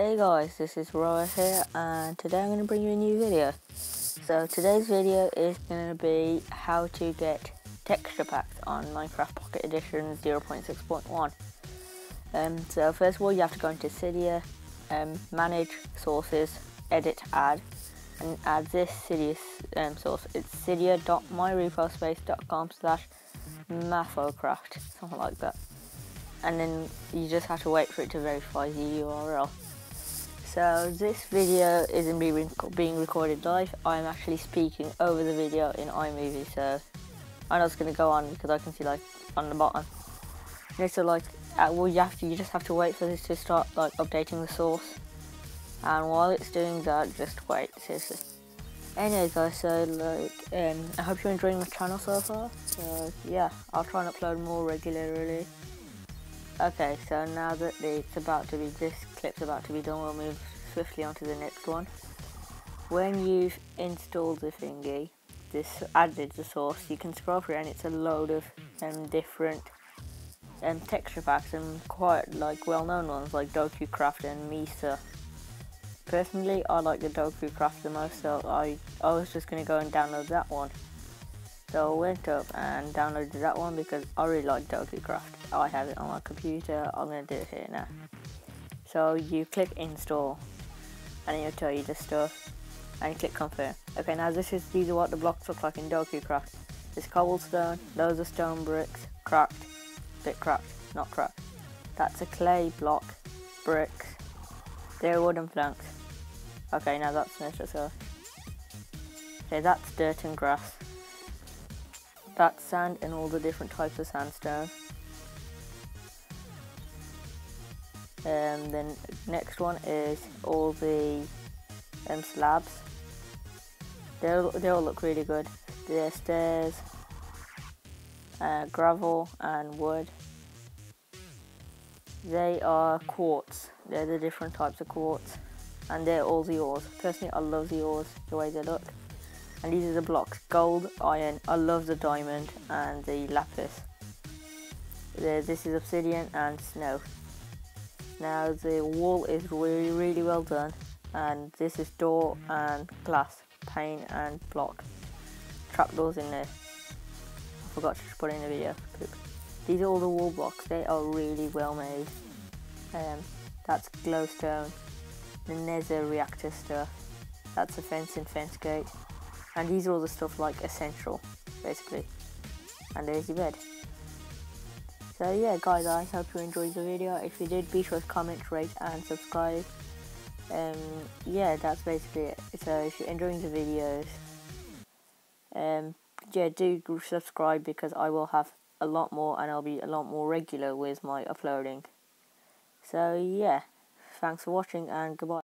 Hey guys, this is Roa here and today I'm going to bring you a new video. So today's video is going to be how to get texture packs on Minecraft Pocket Edition 0.6.1. Um, so first of all you have to go into Cydia, um, manage sources, edit add and add this Cydia um, source. It's cydia.myrepospace.com slash mathocraft, something like that. And then you just have to wait for it to verify the URL. So this video isn't being recorded live, I'm actually speaking over the video in iMovie, so I'm just going to go on because I can see like on the bottom. You so like, uh, well you have to, you just have to wait for this to start like updating the source. And while it's doing that, just wait, seriously. Anyway guys, so like, um, I hope you're enjoying the channel so far. So yeah, I'll try and upload more regularly. Okay, so now that it's about to be, this clip's about to be done, we'll move swiftly onto the next one. When you've installed the thingy, this added the source, you can scroll through and it's a load of um, different um, texture packs and quite like well-known ones like Doku Craft and Mesa. Personally, I like the Doku Craft the most, so I, I was just going to go and download that one. So I went up and downloaded that one because I really like Doku Craft. Oh, I have it on my computer, I'm going to do it here now. So you click install and it'll tell you the stuff and click confirm. Okay now this is these are what the blocks look like in Doku Craft. There's cobblestone, those are stone bricks, cracked, bit cracked, not cracked. That's a clay block, bricks, they're wooden planks. Okay now that's finished so Okay that's dirt and grass. That's sand and all the different types of sandstone. And um, then next one is all the um, slabs. They they all look really good. The stairs, uh, gravel and wood. They are quartz. They're the different types of quartz. And they're all the ores. Personally, I love the ores, the way they look and these are the blocks. Gold iron. I love the diamond and the lapis. This is obsidian and snow. Now the wall is really really well done. And this is door and glass pane and block. Trapdoors in there. I forgot to put in the video. These are all the wall blocks. They are really well made. Um, that's glowstone. The nether reactor stuff. That's a fence and fence gate and these are all the stuff like essential, basically. And there's your bed. So yeah, guys, I hope you enjoyed the video. If you did, be sure to comment, rate, and subscribe. Um, yeah, that's basically it. So if you're enjoying the videos, um, yeah, do subscribe because I will have a lot more and I'll be a lot more regular with my uploading. So yeah, thanks for watching and goodbye.